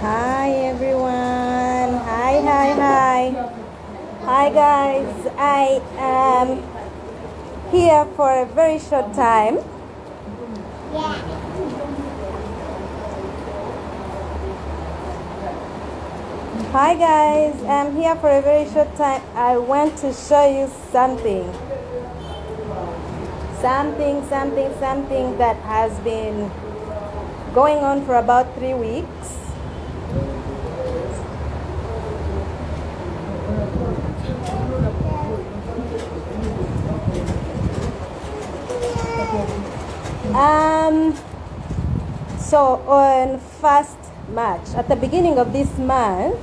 Hi everyone. Hi, hi, hi. Hi guys. I am here for a very short time. Hi guys. I'm here for a very short time. I want to show you something. Something, something, something that has been going on for about three weeks. Um, so on first March, at the beginning of this month,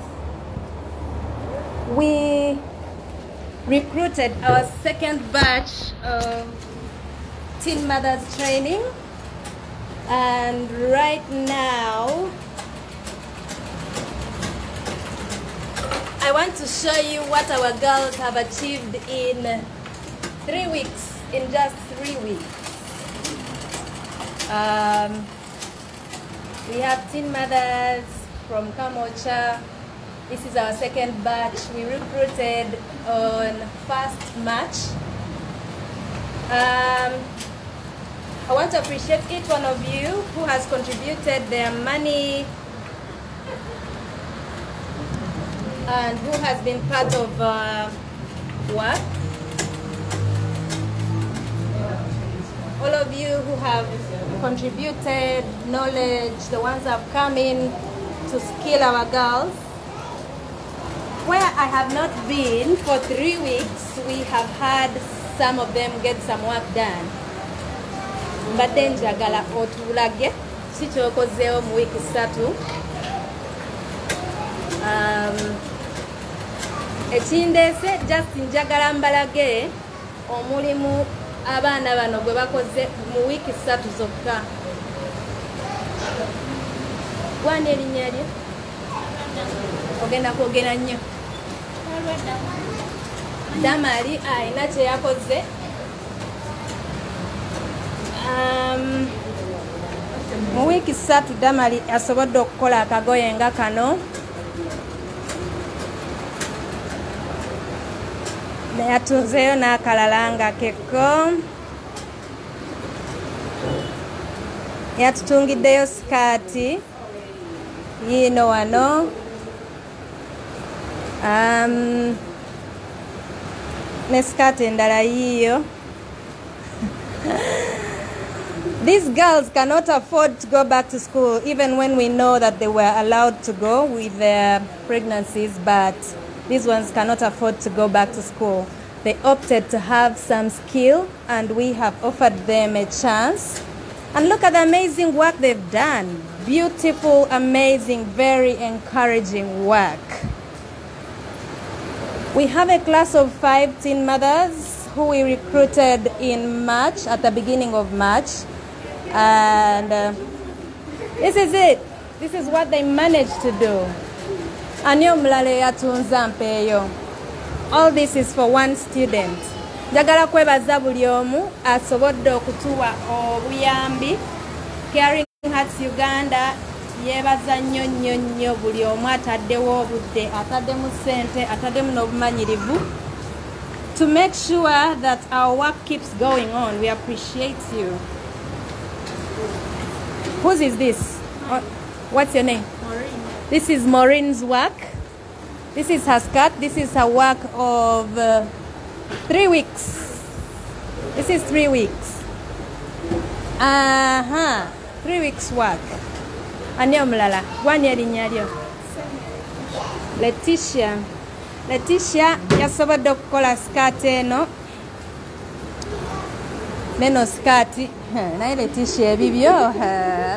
we recruited our second batch of teen mothers training, and right now, I want to show you what our girls have achieved in three weeks, in just three weeks. Um, we have teen mothers from Kamwokya. This is our second batch. We recruited on first March. Um, I want to appreciate each one of you who has contributed their money and who has been part of uh, work. all of you who have contributed knowledge, the ones that have come in to skill our girls. Where I have not been for three weeks, we have had some of them get some work done. mbadde njagala otulage si kyokozeewo mu wiiki ssatu um, ekindeese just njagala mbalage omulimu abaana bano gwe bakoze mu wiiki ssatu zokka. Gwani erinnya lye? Ogenda kwogera nnyo damali alina kyeyakoze mu wiiki ssatu damali asobodde okukola akagoye nga kano. Nayatunzeyo n'akalala nga keko. Yatutungiddeyo sikaati. Yiino wano um, ne sikaati endala yiiyo These girls cannot afford to go back to school even when we know that they were allowed to go with their pregnancies, but these ones cannot afford to go back to school. They opted to have some skill, and we have offered them a chance. And look at the amazing work they've done. Beautiful, amazing, very encouraging work. We have a class of five teen mothers who we recruited in March, at the beginning of March. And uh, this is it. This is what they managed to do. All this is for one student. njagala kwebaza buli omu asobodde okutuwa obuyambi caring hearts uganda yeebaza nnyo nnyo nnyo buli omu ataddewo obudde ataddemu ssente ataddemu n'obumanyirivu to make sure that our work keeps going on we appreciate you whose is this what's your name Maureen. this is Maureen's work. This is her skirt. This is her work of uh, three weeks. This is three weeks. Uh huh. Three weeks work. Ani omulala? Gwani erinnya lyo? Letitia. Letitia yasobodde okukola sikaati eno. Neno sikaati naye Letitia ebibyo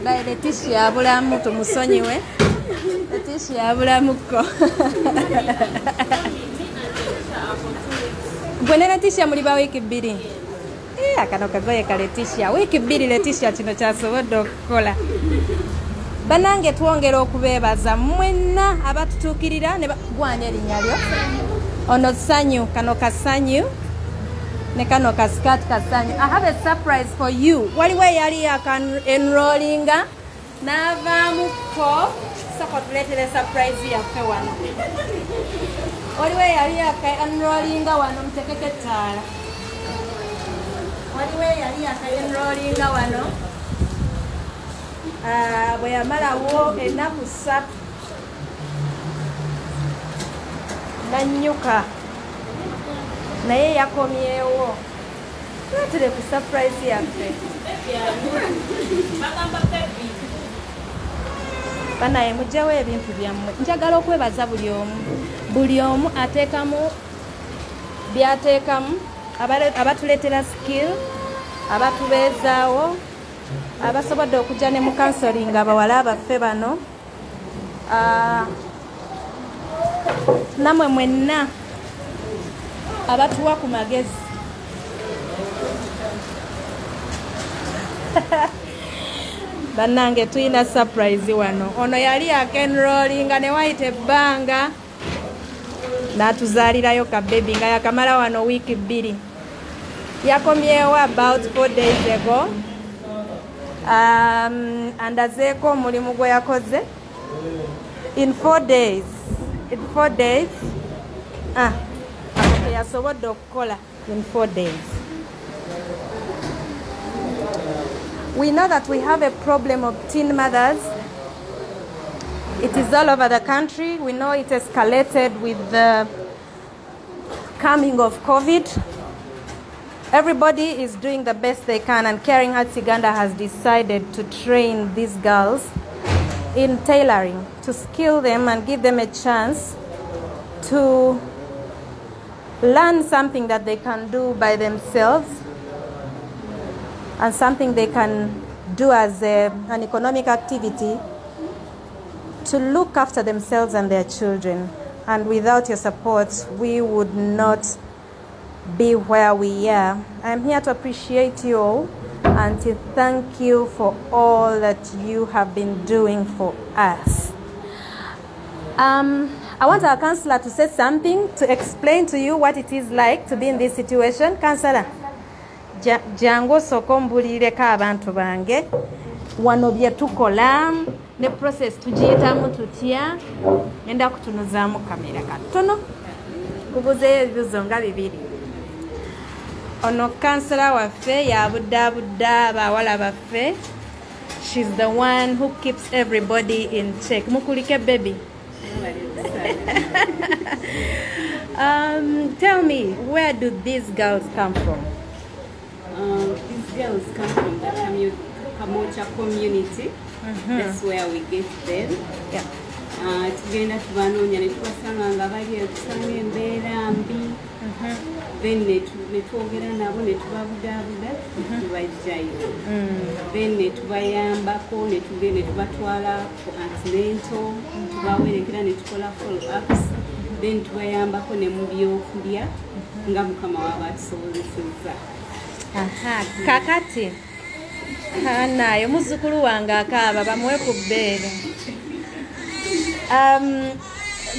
naye Letitia abulamu tumusonyiwe. Letitia abulamuko. gwe ne Letitia muli ba wiiki bbiri Eh, akano kagoye ka letisha wiiki bbiri letisha kino kyasobodde okukola banange twongera okubeebaza mwenna abatutuukirira ne ba- gwanya erinnya lyo. Ono sanyu kano kasanyu ne kano kasikati kasanyu i have a surprise for you. Waliwo eyali yakanenrolinga n'avaamuko soko tuleetere surprise yaffe wano. Waliwo eyali yakanrolinga wano mutekeko ettaala waliwo eyali yakaenrolinga wano. Ah, bwe yamalawo ennaku ssatu nanyuka. Naye yakomyewo. Twetere ku surprise yaffe. Banaye mugjawo ebintu byammwe. Njagala okwebaza buli omu. Buli omu ateekamu byateekamu abatuleetera skill abatubeezaawo abasobodde okujja ne mu kansoling abawala baffe bano namwe mwenna abatuwa ku magezi. Bannange tulina surprise wano. Ono yali akenrolinga ne wayita ebbanga n'atuzaalirayo kabebi nga yakamala wano wiiki bbiri. Yakomyewo about four days ago um, andazeeko omulimu gwe yakoze. In four days. In four days. Ah, teyasobodde okukola in four days. We know that we have a problem of teen mothers. It is all over the country. We know it escalated with the coming of covid Everybody is doing the best they can, and Caring Hearts Uganda has decided to train these girls in tailoring to skill them and give them a chance to learn something that they can do by themselves and something they can do as a, an economic activity to look after themselves and their children. And without your support, we would not be where we are. I'm here to appreciate you all and to thank you for all that you have been doing for us. Um, I want our counselor to say something to explain to you what it is like to be in this situation. Counselor, ja- jangu osooka ombulirireko abantu bange wano bye tukola ne process tugiyitamu tutya ngenda kutunuzaamu kamera katono kubuzeeyo ebibuzo nga bibiri ono kansala waffe yabuddabudda abawala baffe shes the one who keeps everybody in check mukulike baby um, tell me where do these girls come from Um, these girls come from the commu- Kamwokya community. That's where we get them. yeah. Uh, tugenda tubanoonya ne tubasanga nga bali ekusanga embeera mbi Mm-hmm. then netwogera nabo netubabudaabuda mm-hmm. tubajjayo mm. then netubayambako netubatwala ku antinento mm-hmm. tubawerekera netukola follow ups then tubayambako ne mu byokulya nga mukama wabatusobozesezza kakati. Hanaye muzzukulu wange akaaba bamuwe ku bbeere. Um,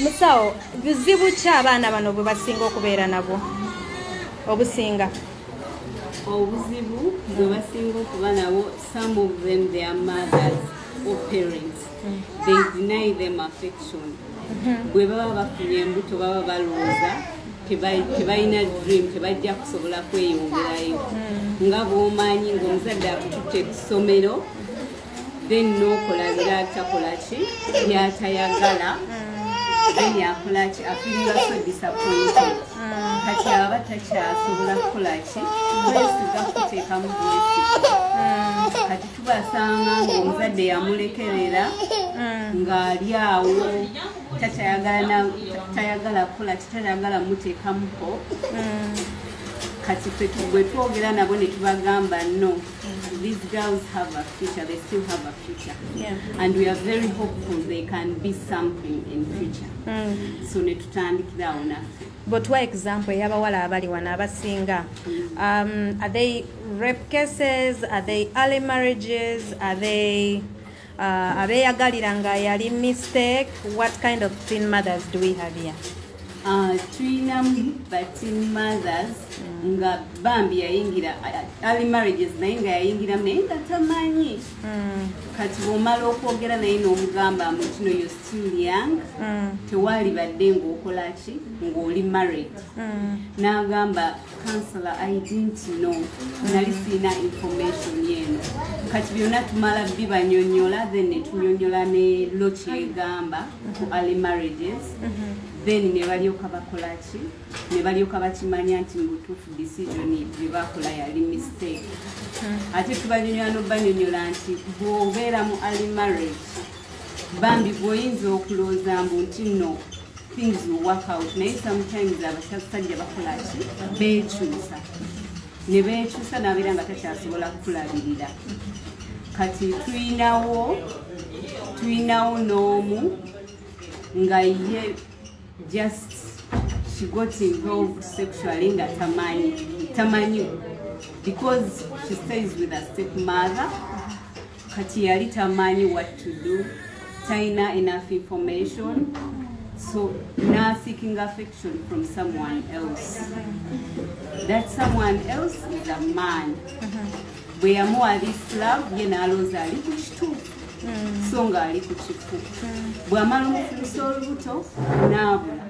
musawo buzibu ki abaana bano bwe basinga okubeera nabwo? Obusinga. Obuzibu bwe basinga okuba nabo some of them their mothers or parents they deny them affection. Bwe baba bafunye embuto baba balowooza teba- tebalina dream tebajja kusobola kweyongerayo. Nga bwomanyi ngaomuzadde akututte ku ssomero then nokola byatakola ki byatayagala then yakola ki afiirira so disappointed kati aba takyasobola kukola ki kwesiga kuteekamu bwesige kati tubasanga ngaomuzadde yamulekerera ng'ali awo tatayagala na- tayagala kukola ki tayagala muteekamuko kati ffe tu- bwe twogera nabo ne tubagamba no these girls have a future, they still have a future. Yeah. And we are very hopeful they can be something in future. Mm. So ne tutandikira awo naffe. bw'otuwa example ey'abawala abali wano abasinga um, are they rape cases are they early marriages are they uh, abeeyagalira nga yali mistake what kind of teen mothers do we have here Uh, tulinamu batin mothers nga bambi yayingira early marriages naye nga yayingiramu naye nga tamanyi. Mm. kati bw'omala okwogera naye n'omugamba mu kino yo still young. Mm. tewali badde ng'okola ki? Ng'oli married. Mm. n'agamba kansala i didn't know. Nali siina information yeeno kati byonna tumala bibanyonyola then ne tunyonyola ne lo kyegamba ku early marriages. Then ne balyoka bakola ki? Ne balyoka bakimanya nti mu butuufu decision gye bakola yali mistake. Ate tubanyonyola n'obanyonyola nti bw'obeera mu early marriage bambi bw'oyinza okulowooza mbu nti nno things will work out. Naye sometimes abasajja bakola ki? Beekyusa. Ne beekyusa nabeera nga takyasobola kukulabirira. Kati tuyinawo tuyinawo n'omu nga ye just she got involved sexually nga tamanyi tamanyi because she stays with a stepmother. kati yali tamanyi what to do. Taina enough information. So now seeking affection from someone else. That someone else is a man. Mm-hmm. Bwe yamuwa this love ye n'alooza ali ku kituufu so ng'ali ku kifu bw'amala omufuusa olubuto n'abula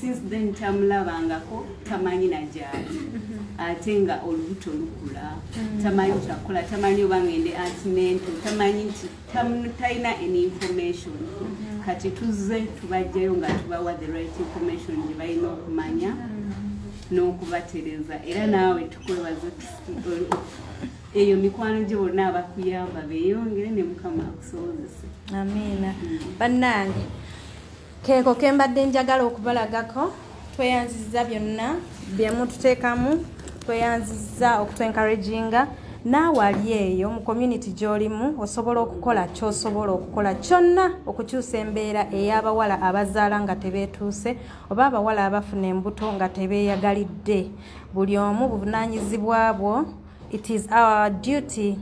since then tamulabangako tamanyi nagyali ate nga olubuto lukula tamanyi kyakola tamanyi oba ngende antinento tamanyi nti talina any information. Kati tuzze tubajjayo nga tubawa the right information gye balina okumanya n'okubatereza. Era naawe tukwebaza eyo mikwano gye bonna abakuyamba beeyongere ne mukama akusobozese amiina bannange keeko ke mbadde njagala okubalagako tweyanziza byonna byemututeekamu tweyanziza okutwenkaraginga naawe ali eyo mu community gy'olimu osobola okukola kyosobola okukola. Kyonna okukyusa embeera ey'abawala abazaala nga tebeetuuse oba abawala abafuna embuto nga tebeeyagalidde. Buli omu buvunaanyizibwa bwo it is our duty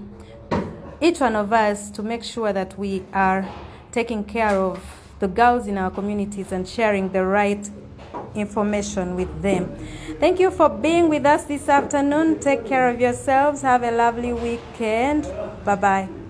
each one of us to make sure that we are taking care of the girls in our communities and sharing the right information with them. Thank you for being with us this afternoon. Take care of yourselves. Have a lovely weekend. Bye bye.